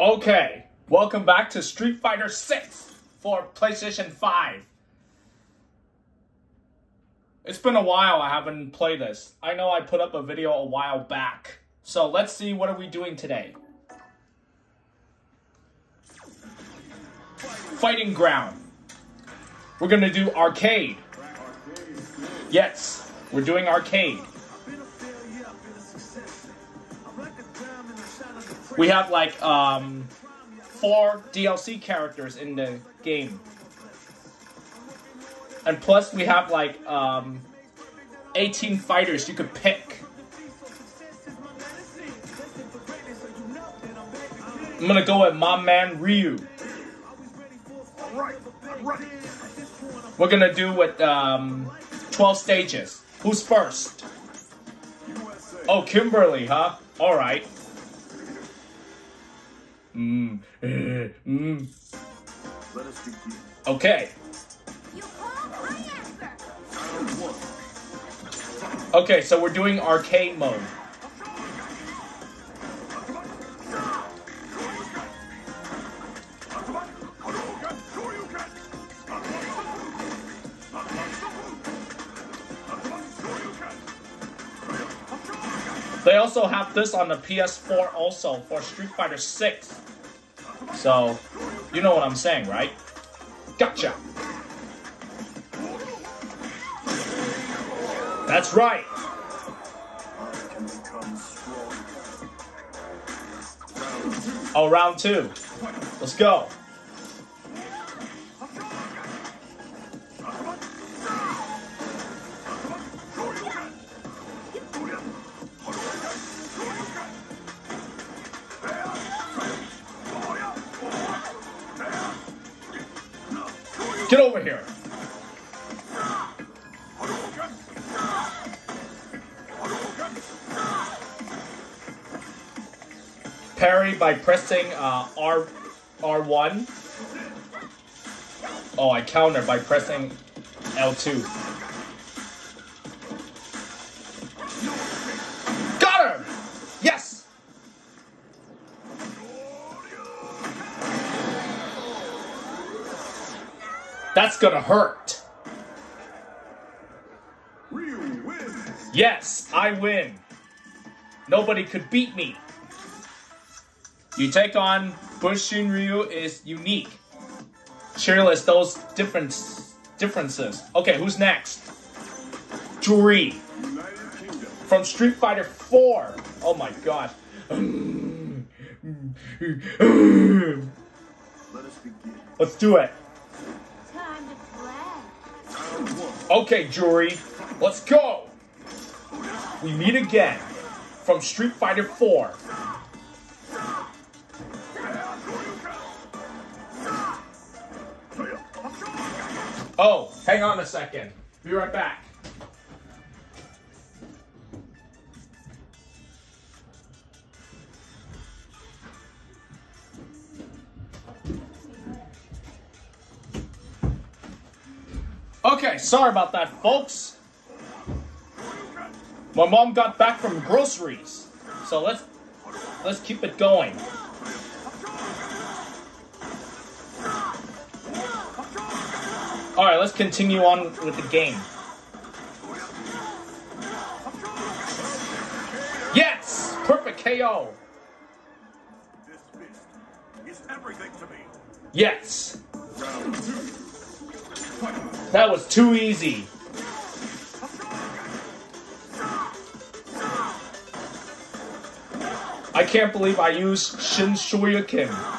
Okay, welcome back to Street Fighter 6 for PlayStation 5. It's been a while I haven't played this. I know I put up a video a while back. So let's see what are we doing today. Fighting Ground. We're gonna do arcade. Yes, we're doing arcade. We have like um, four DLC characters in the game. And plus we have like um, 18 fighters you could pick. I'm gonna go with my man Ryu. We're gonna do with um, 12 stages. Who's first? Oh, Kimberly, huh? Alright. Mm. eh, mm. Let us begin. Okay. You call, I answer. Okay, so we're doing arcade mode. Also have this on the PS4 also for Street Fighter 6. So, you know what I'm saying, right? Gotcha. That's right. Oh, round two. Let's go. Parry by pressing uh, R R1. Oh, I counter by pressing L2. Got him! Yes! That's gonna hurt. Yes, I win. Nobody could beat me. You take on Bushin Ryu is unique. Cheerless those different differences. Okay, who's next? Juri from Street Fighter 4. Oh my god. Let us begin. Let's do it. Okay, Juri, let's go. We meet again from Street Fighter 4. Oh, hang on a second. Be right back. Okay, sorry about that, folks. My mom got back from groceries, so let's let's keep it going. All right, let's continue on with the game. Yes, perfect KO. Yes, that was too easy. I can't believe I used Shin Shoryuken.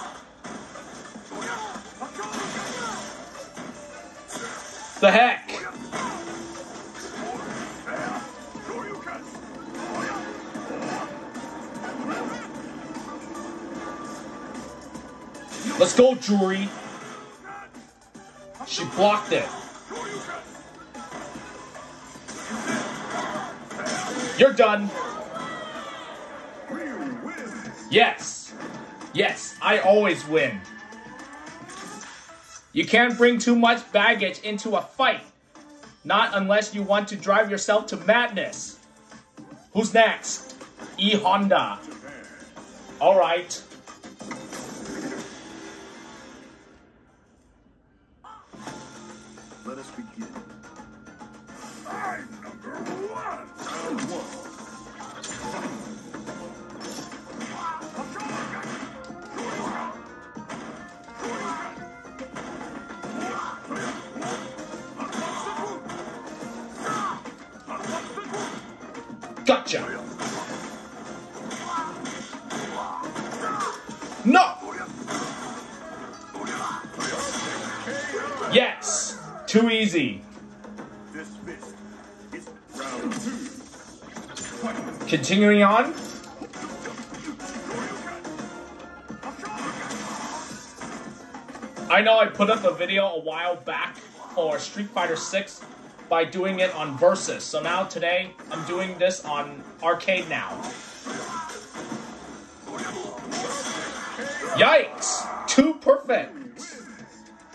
The heck? Let's go, Juri. She blocked it. You're done. Yes. Yes, I always win. You can't bring too much baggage into a fight. Not unless you want to drive yourself to madness. Who's next? E Honda. All right. Let us begin. Gotcha. No. Yes. Too easy. Continuing on. I know I put up a video a while back for Street Fighter 6 by doing it on Versus. So now today I'm doing this on arcade now. Yikes! Two perfect.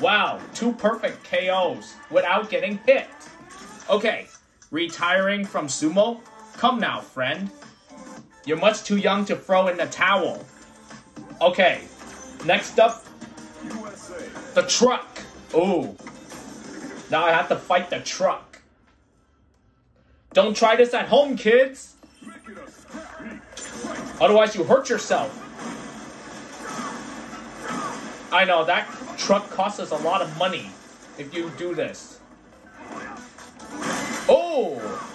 Wow, two perfect KOs without getting hit. Okay, retiring from sumo? Come now, friend. You're much too young to throw in the towel. Okay, next up, the truck. Ooh. Now I have to fight the truck. Don't try this at home, kids. Otherwise, you hurt yourself. I know, that truck costs us a lot of money if you do this. Oh!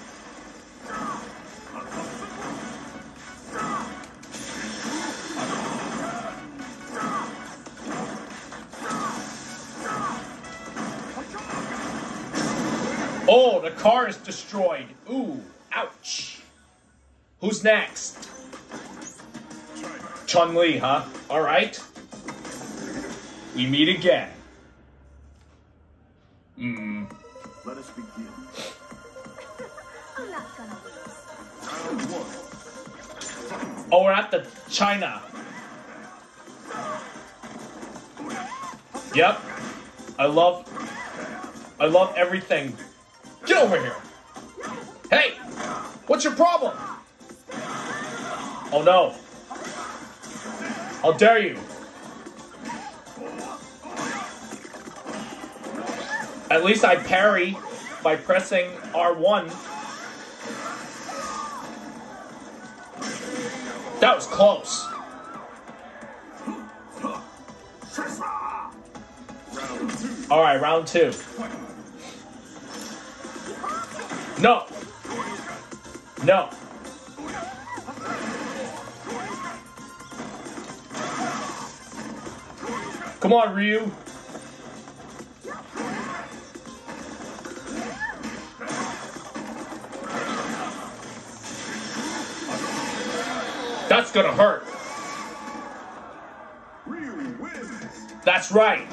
Car is destroyed. Ooh, ouch. Who's next? Chun Li, huh? Alright. We meet again. Hmm. Let us begin. I'm not gonna lose. Oh, we're at the China. Yep. I love. I love everything. Get over here. Hey, what's your problem? Oh no. How dare you? At least I parry by pressing R1. That was close. All right, round two. No. No. Come on, Ryu. That's gonna hurt. Ryu wins. That's right.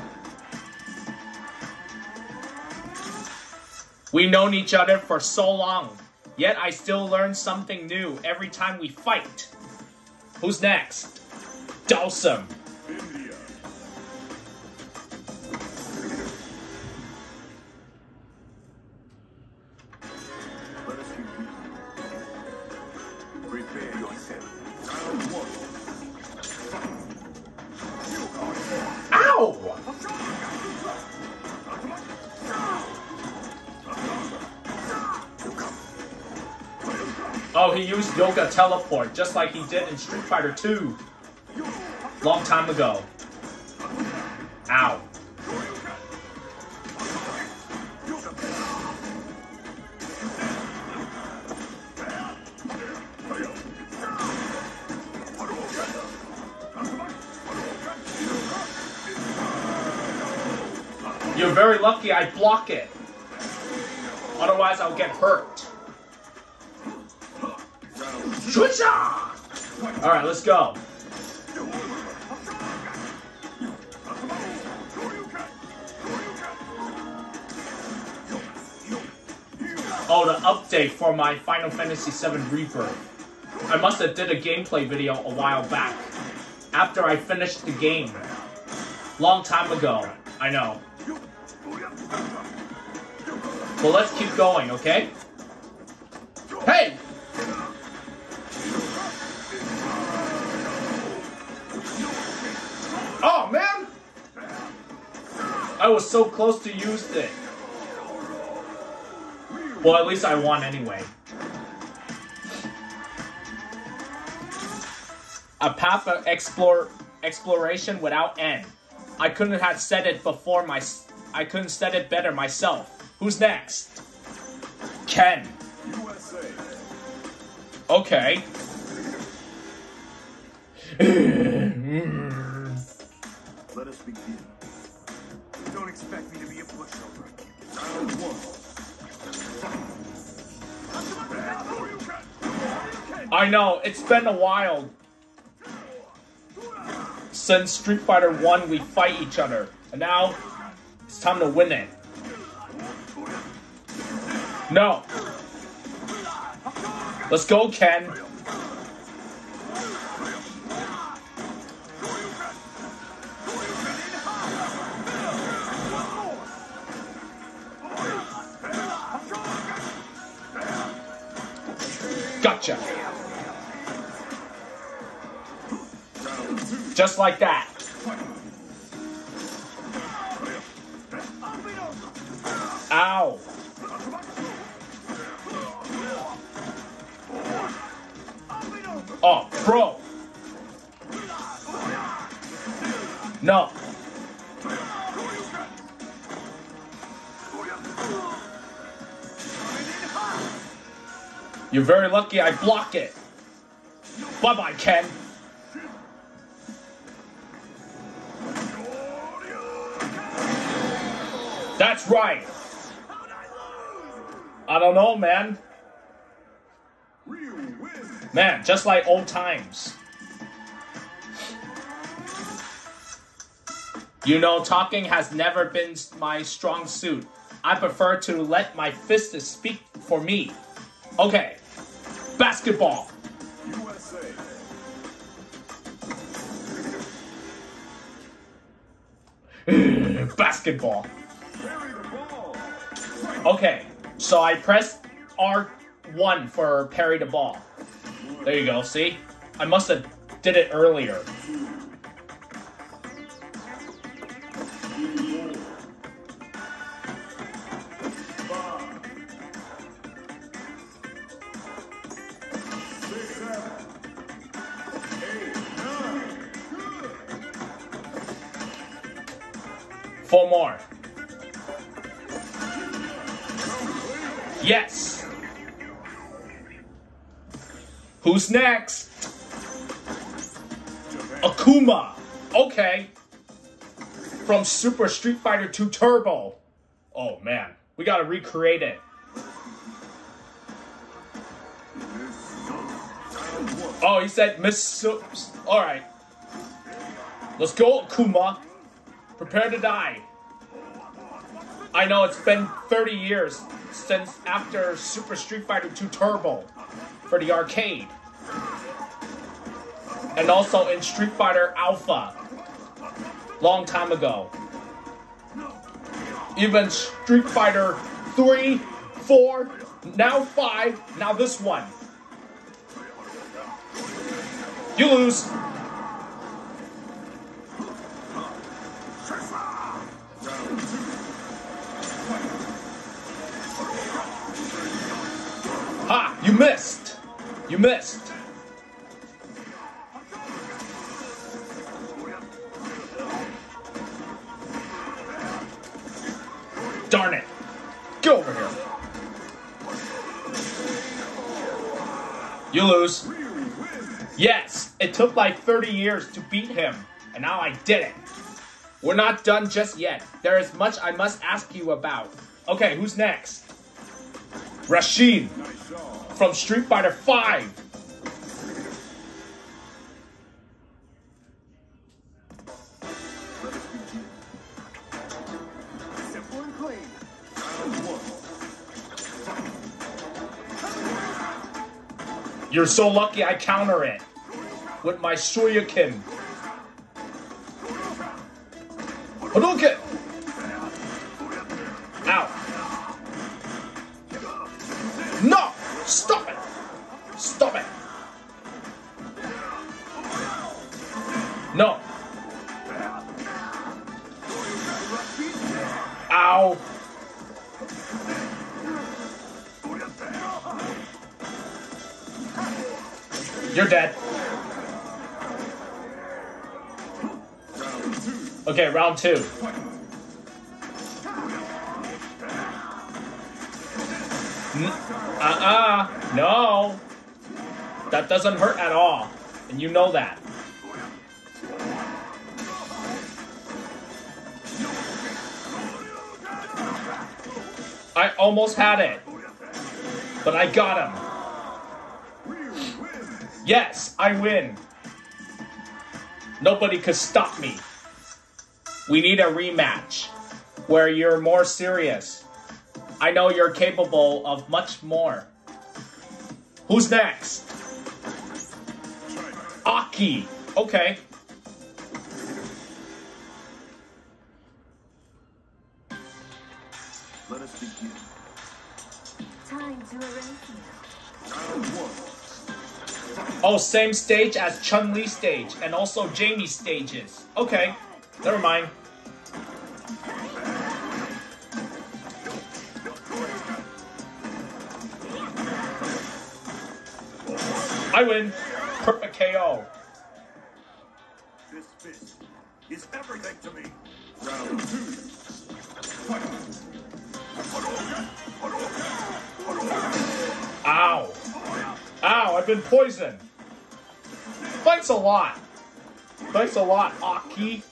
We've known each other for so long, yet I still learn something new every time we fight. Who's next? Dhalsim. Teleport just like he did in Street Fighter 2. Long time ago. Ow. You're very lucky I block it. Otherwise, I'll get hurt. Shusha! Alright, let's go. Oh, the update for my Final Fantasy VII Rebirth. I must have did a gameplay video a while back. After I finished the game. Long time ago. I know. Well, let's keep going, okay? Hey! I was so close to using it. Well, at least I won anyway. A path of explore exploration without end. I couldn't have said it before my. I couldn't said it better myself. Who's next? Ken. USA. Okay. Let us begin. Expect me to be a pushover. Round one. I know, it's been a while. Since Street Fighter 1, we fight each other. And now, it's time to win it. No. Let's go, Ken. Just like that. Ow. Oh, bro. No. You're very lucky I block it. Bye bye, Ken. That's right. I don't know, man. Man, just like old times. You know, talking has never been my strong suit. I prefer to let my fists speak for me. Okay, basketball. USA. basketball. Okay, so I pressed R1 for parry the ball. There you go, see? I must have did it earlier. Who's next? Akuma. Okay. From Super Street Fighter 2 Turbo. Oh man, we gotta recreate it. Oh, he said Miss. All right. Let's go, Akuma. Prepare to die. I know it's been 30 years since after Super Street Fighter 2 Turbo for the arcade. And also in Street Fighter Alpha. Long time ago. Even Street Fighter 3, 4, now 5, now this one. You lose. Ha! You missed! You missed! You lose. Yes, it took like 30 years to beat him, and now I did it. We're not done just yet. There is much I must ask you about. Okay, who's next? Rashid from Street Fighter 5. You're so lucky I counter it with my Shoryuken. Hadouken! Ow. No! Stop it! Stop it! No. Ow. You're dead. Okay, round two. Uh-uh. No. That doesn't hurt at all. And you know that. I almost had it. But I got him. Yes, I win. Nobody could stop me. We need a rematch where you're more serious. I know you're capable of much more. Who's next? Aki. Okay. Let us begin. Time to erase you. Round one. Oh, same stage as Chun Li stage and also Jamie stages. Okay, never mind. I win. Perfect KO. This fist is everything to me. Round two. Fight. Ow. I've been poisoned. Thanks a lot. Thanks a lot, Aki.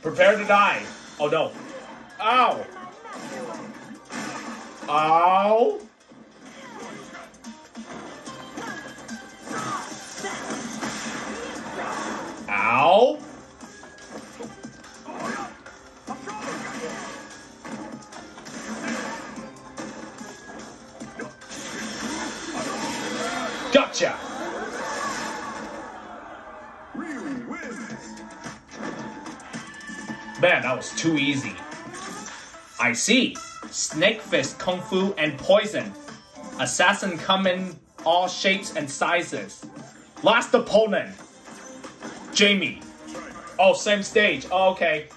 Prepare to die. Oh no. Ow. Ow. Ow. Gotcha. Man, that was too easy. I see. Snake fist, kung fu, and poison. Assassin come in all shapes and sizes. Last opponent. Jamie. Oh, same stage. Oh, okay.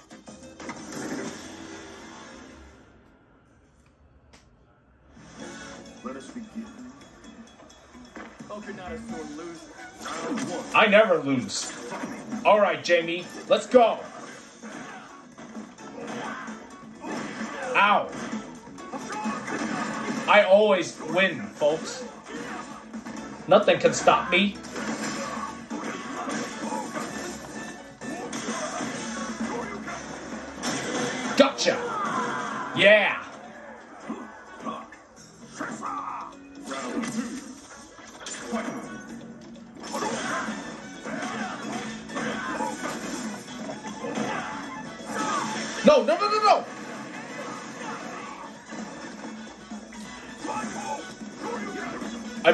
Never lose. Alright, Jamie. Let's go. Ow. I always win, folks. Nothing can stop me. Gotcha. Yeah.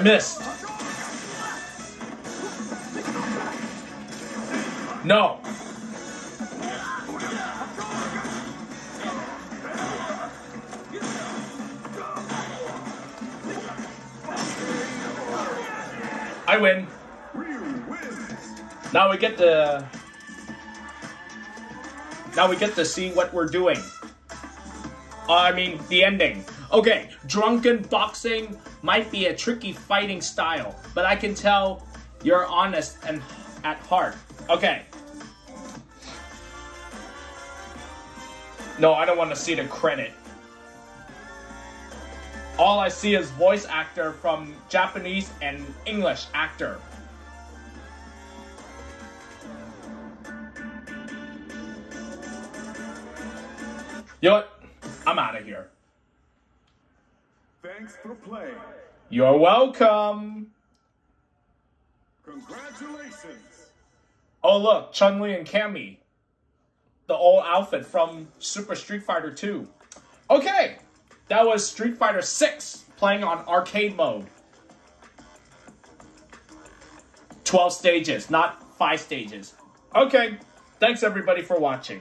Missed. No. I win. Now we get to. Now we get to see what we're doing. Uh, I mean, the ending. Okay, drunken boxing might be a tricky fighting style, but I can tell you're honest and at heart. Okay. No, I don't want to see the credit. All I see is voice actor from Japanese and English actor. You know what? I'm out of here. Thanks for playing. You're welcome. Congratulations. Oh look, Chun Li and Cammy. The old outfit from Super Street Fighter 2. Okay, that was Street Fighter 6 playing on arcade mode. 12 stages, not 5 stages. Okay, thanks everybody for watching.